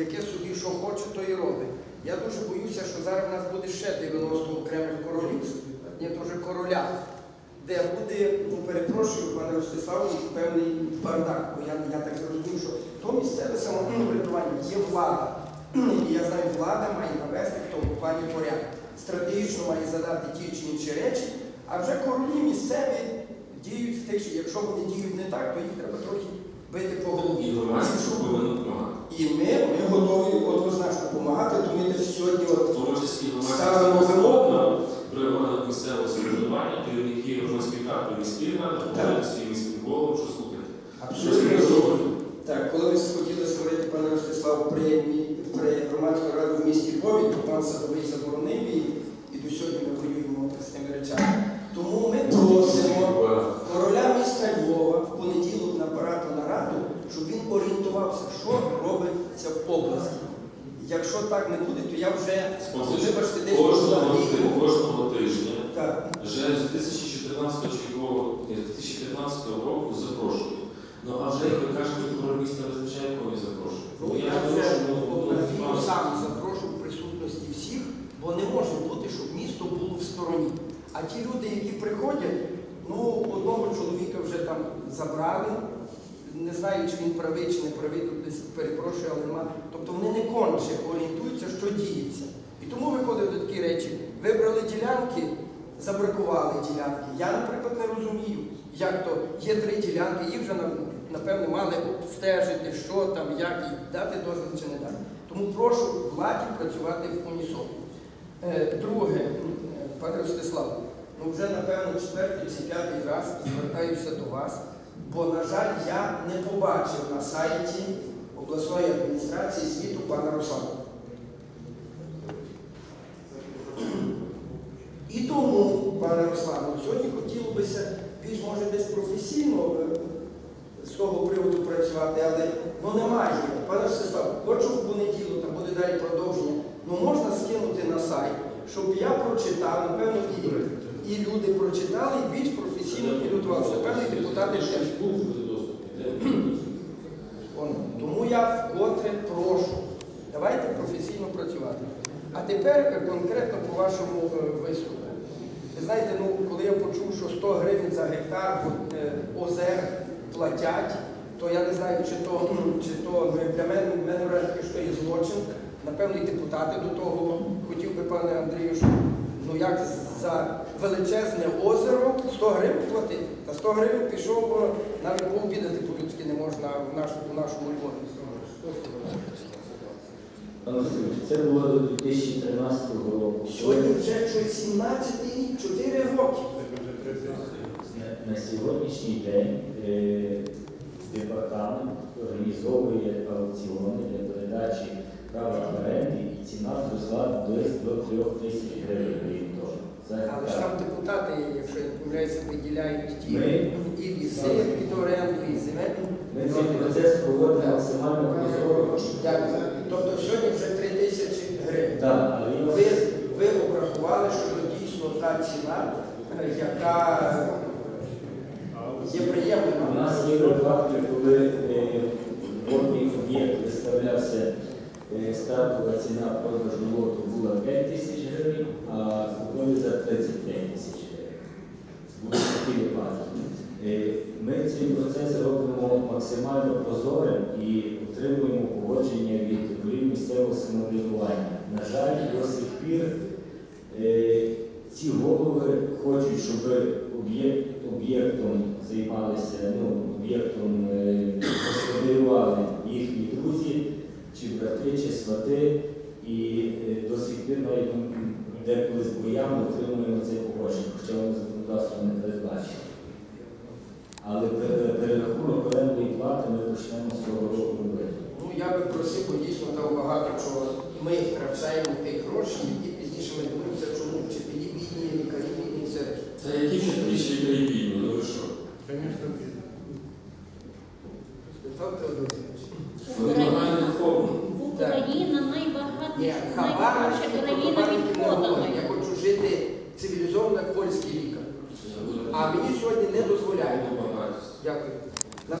яке собі що хоче, то і робить. Я дуже боюся, що зараз в нас буде ще 90 окремих королівств, ні, то вже королят, де буде, ну перепрошую, пане Ростиславу, певний бардак, бо я, я так зрозумів, що то місцеве самоврядування є влада. І я знаю, влада має навести в тому плані порядок. Стратегічно має задати ті чи інші речі, а вже королі місцеві діють в тих, якщо вони діють не так, то їх треба трохи бити по голові. І громадські служби повинні допомагати. І ми, ми готові однозначно допомагати, тому ми десь сьогодні В от тому числі Ставимо громадські вимогу. служби при органах місцевого самоврядування, керівники громадських актів міських рад, говорять своїм міським головам, що слухайте. абсолютно. Так, коли ви хотіли створити, пане Ростислав, при, при громадську раду в місті Львові, то пан Садовий заборонив і, і до сьогодні ми воюємо з тими речами. Тому ми просимо короля міста Львова в понеділок на параду нараду, щоб він орієнтувався, що робиться в області. Якщо так не буде, то я вже вибачте десь Кожного, буду кожного тижня Так. вже з 2014 чи якого- ні, з 2015 року запрошую. Як ви кажете, король міста визначає, запрошує. Ну, Ну, я вже ну, ну, сам запрошу в присутності всіх, бо не може бути, щоб місто було в стороні. А ті люди, які приходять, ну одного чоловіка вже там забрали. Не знаю, чи він правий, чи не правий, тут десь перепрошую, але нема. Тобто вони не конче орієнтуються, що діється. І тому виходять до такі речі. Вибрали ділянки, забракували ділянки. Я, наприклад, не розумію, як то є три ділянки, їх вже на- напевне мали обстежити, що там, як і дати дозвіл чи не дати. Тому прошу владі працювати в унісон. Е, Друге, е, пане Ростиславе, ну вже напевно четвертий чи п'ятий раз звертаюся до вас, бо, на жаль, я не побачив на сайті обласної адміністрації звіту пана Руслана. І тому, пане Руслане, сьогодні хотілося більш може десь професійно е, з того приводу працювати, але ну немає. Пане Ростислав, хочу в понеділок, там буде далі продовження. Ну можна скинути на сайт, щоб я прочитав, напевно, і, і люди прочитали, і більш професійно підготувалися. Напевно, і депутати теж. Тому я вкотре прошу, давайте професійно працювати. А тепер е, конкретно по вашому е, виступу. Ви знаєте, ну, коли я почув, що 100 гривень за гектар е, озер платять, то я не знаю, чи то, чи то ну, для мене, в мене враження, що є злочин. Напевно, і депутати до того хотів би, пане Андрію, що ну як за величезне озеро 100 гривень платити. Та 100 гривень пішов, навіть пообідати по-людськи не можна в нашому Львові. Васильович, це було до 2013 року. Сьогодні вже 17 і 4 роки. На- сьогоднішній день е, департамент організовує аукціони для передачі права оренди і ціна зросла десь до 3 тисяч гривень Але ж там депутати, якщо я не помиляюся, виділяють ті і ліси під оренду, і земельні. Ми цей процес проводимо максимально прозоро. Дякую. Тобто сьогодні вже 3 тисячі гривень. Ви, ви обрахували, що це дійсно та ціна, е, яка є У нас є випадки, коли е, водний об'єкт виставлявся, е, стартова ціна продажу лоту була 5 тисяч гривень, а купили за 35 тисяч гривень. Були такі випадки. Е, Цей процес робимо максимально прозорим і отримуємо погодження від голів місцевого самоврядування. На жаль, до сих пір е, ці голови хочуть, щоб об'єкт, об'єктом займалися, ну, об'єктом е, господарювали їхні друзі, чи брати, чи свати, і е, до сих пір навіть деколи з боями отримуємо це погодження, хоча воно законодавство не передбачено. Але пере- перерахунок орендної плати ми почнемо з цього року робити. Ну я би просив, бо дійсно там багато чого. Ми втрачаємо тих грошей, які пізніше ми дивимося, чому вчителі бідні, лікарі бідні, все решта. Це які вчителі й краївні, ну ви що? Святав Теодосійович. Вимагає духовно. Україна Ні, найбагатіша, хабар, найбагатша країна відходами. я хочу жити цивілізовано як польський лікар. А мені сьогодні не дозволяють. Дякую.